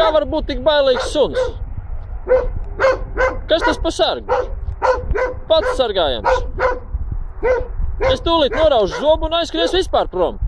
Kā var būt tik bailīgs suns? Kas tas par sargu? Pats sargājams. Es tūlīt noraušu zobu un aizskries vispār prom.